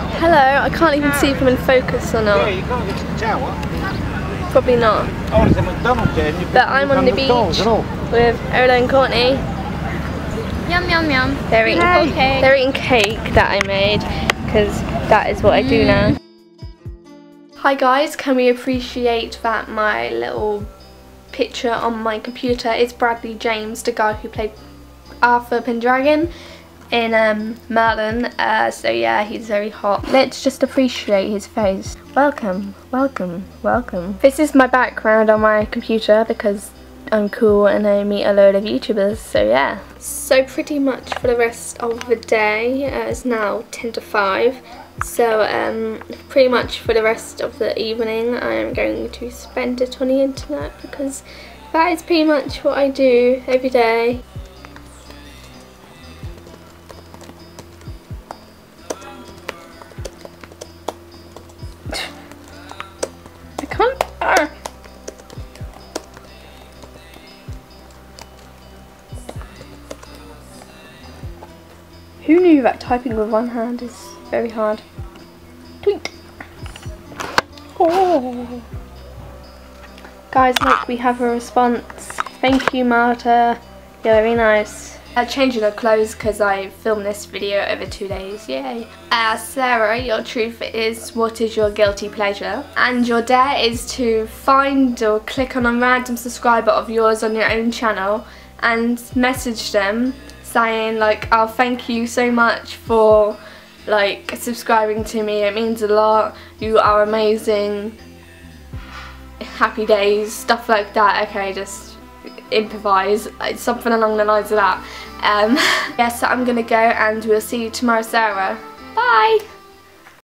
Hello, I can't even see if I'm in focus or Yeah, not. you can't get to the tower. Probably not. Oh, there's a McDonald's there. and But I'm on the McDonald's beach with Ola and Courtney. Yum yum yum. They're eating, Okay. they're eating cake that I made because that is what I do mm. now. Hi guys, can we appreciate that my little picture on my computer is Bradley James, the guy who played Arthur Pendragon in um, Merlin. Uh, so yeah, he's very hot. Let's just appreciate his face. Welcome, welcome, welcome. This is my background on my computer because I'm cool and I meet a load of YouTubers, so yeah. So pretty much for the rest of the day, uh, it's now 10 to 5. So um, pretty much for the rest of the evening I am going to spend it on the internet because that is pretty much what I do every day. I can't. ah. Who knew that typing with one hand is very hard? Tweet. Oh. Guys, look, we have a response. Thank you, Marta. You're very nice. Changing her clothes because I filmed this video over two days. Yay. Uh, Sarah, your truth is what is your guilty pleasure? And your dare is to find or click on a random subscriber of yours on your own channel and message them saying like, oh, thank you so much for like subscribing to me. It means a lot. You are amazing. Happy days, stuff like that. Okay, just improvise. Something along the lines of that. Um, yes, I'm gonna go and we'll see you tomorrow, Sarah. Bye!